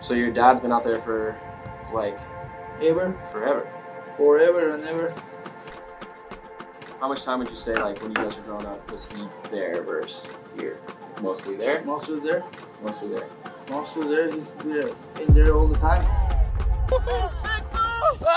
So your dad's been out there for like Ever, forever. forever and ever. How much time would you say like when you guys were growing up was he there versus here? Mostly there. Mostly there. Mostly there. Mostly there. He's there, in there all the time.